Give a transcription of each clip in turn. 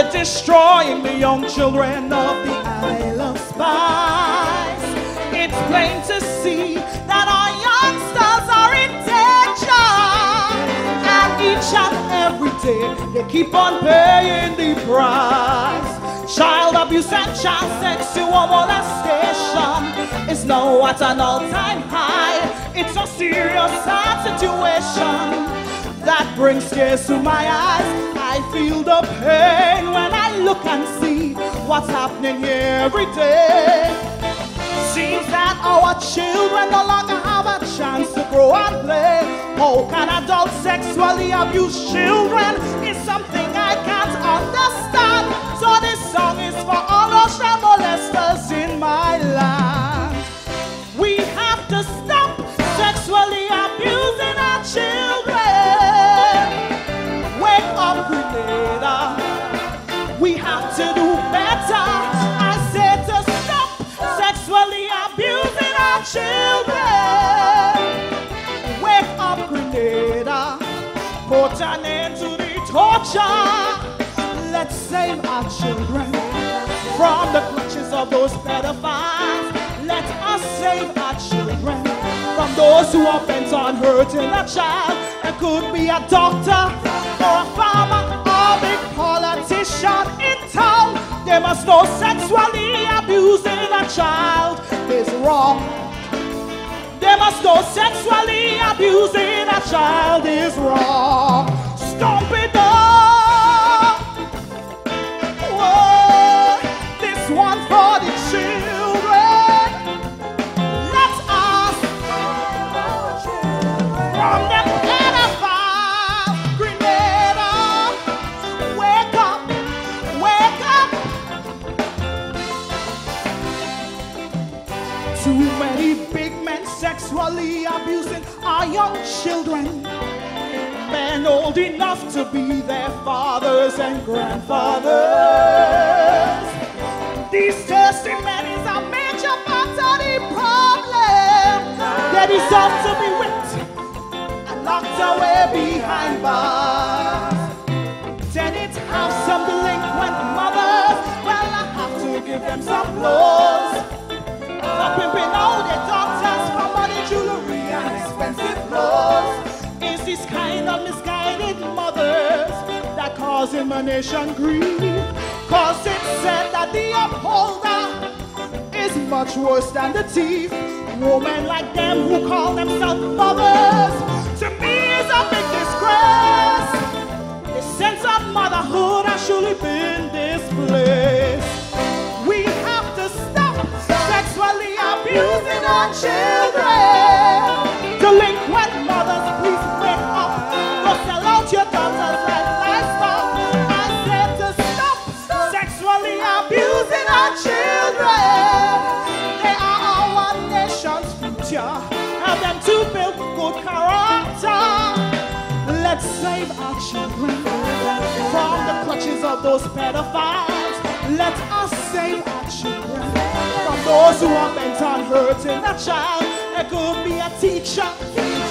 they're destroying the young children of the Isle of Spice. It's plain to see that our youngsters are in danger, and each and every day they keep on paying the price. Child abuse and child sexual molestation is now at an all-time high. It's a serious sad situation that brings tears to my eyes. Feel the pain when I look and see what's happening every day. Seems that our children no longer have a chance to grow and play. How can adults sexually abuse children? Torture. Let's save our children from the clutches of those pedophiles. Let us save our children from those who are bent on hurting a child. It could be a doctor or a farmer or a politician in town. They must know sexually abusing a child is wrong. They must know sexually abusing a child is wrong. Sexually abusing our young children. Men old enough to be their fathers and grandfathers. These testimonies are major part of the problem. They deserve to be whipped and locked away behind bars. Then it have some delinquent mothers. Well, I have to give them some blows. Causing my nation grief? Cause it's said that the upholder is much worse than the thief. Women like them who call themselves mothers, to me save our children from the clutches of those pedophiles. Let us save our children from those who are bent on hurting a child. It could be a teacher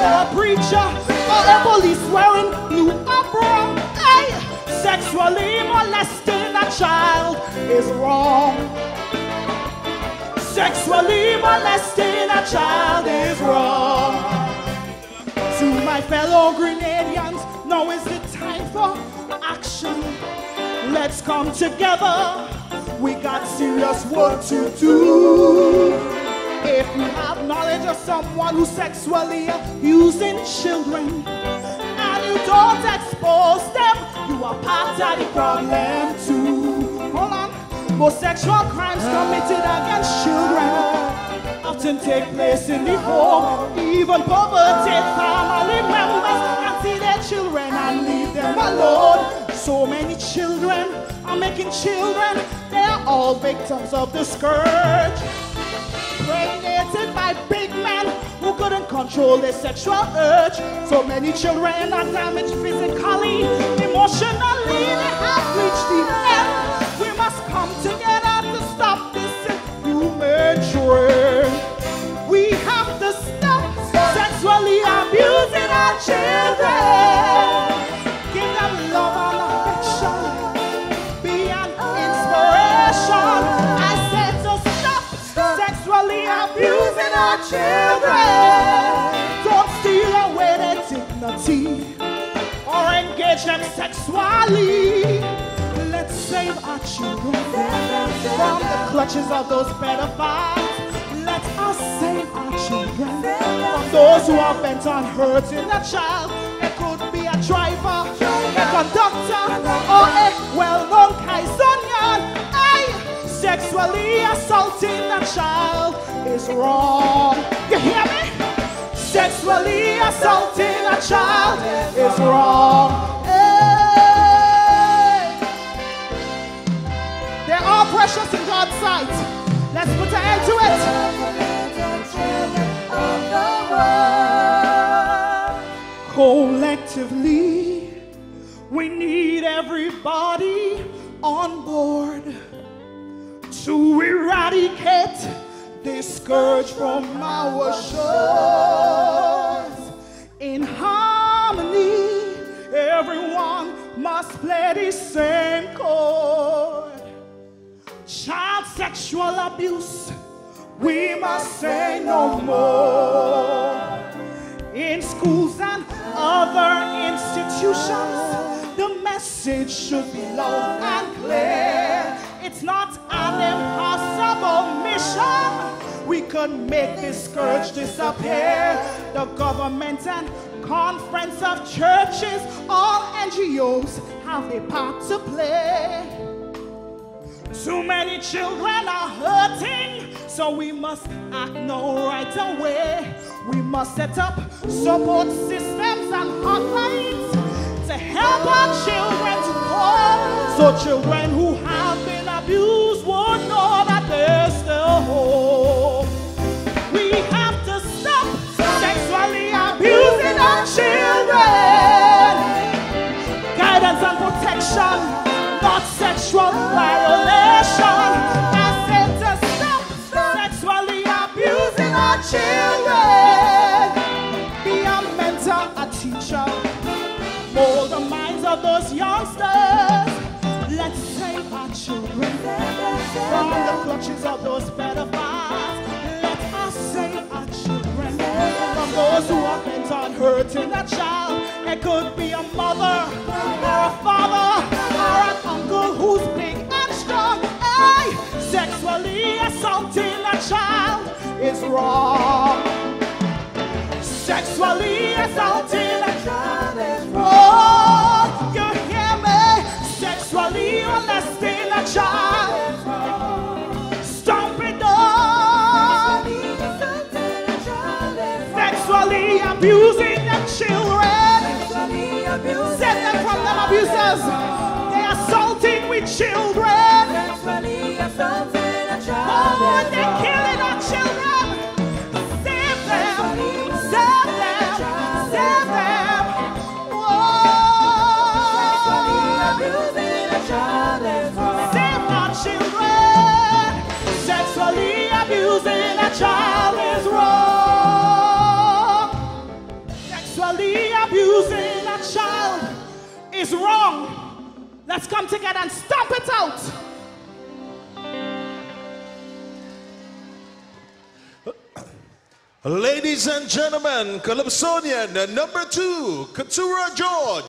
or a preacher or a police wearing blue apron. Hey, sexually molesting a child is wrong. Sexually molesting a child is wrong. To my fellow Grenadians, now is the time for action. Let's come together. We got serious work to do. If you have knowledge of someone who's sexually abusing children and you don't expose them, you are part of the problem too. Hold on. Most sexual crimes committed against children often take place in the home. Even perverted children. They are all victims of the scourge. Impregnated by big men who couldn't control their sexual urge. So many children are damaged children. Don't steal away their dignity or engage them sexually. Let's save our children from the clutches of those pedophiles. Let us save our children from those who are bent on hurting a child. It could be a driver, a conductor, or a well-known Kaisonian. Sexually assaulting a child is wrong. You hear me? Sexually assaulting a child is wrong. Hey. They're all precious in God's sight. Let's put an end to it. Collectively, we need everybody on board to eradicate this scourge from our shores. In harmony, everyone must play the same chord. Child sexual abuse, we must say no more. In schools and other institutions, the message should be loud and clear. Could make this scourge disappear. The government and conference of churches, all NGOs have a part to play. Too many children are hurting, so we must act now right away. We must set up support systems and hotlines to help our children to cope, so children who have been abused of those youngsters. Let's save our children from the clutches of those pedophiles. Let us save our children from those who are bent on hurting a child. It could be a mother or a father or an uncle who's big and strong. Hey, sexually assaulting a child is wrong. Sexually assaulting abusing the children. Save them from them abusers. They're assaulting with children. Oh, they're killing our children. Save them. Save them. Save them. Whoa. Save our children. Sexually abusing a child Sexually abusing a child is wrong. Let's come together and stomp it out. Ladies and gentlemen, Calypsonian number two, Keturah George.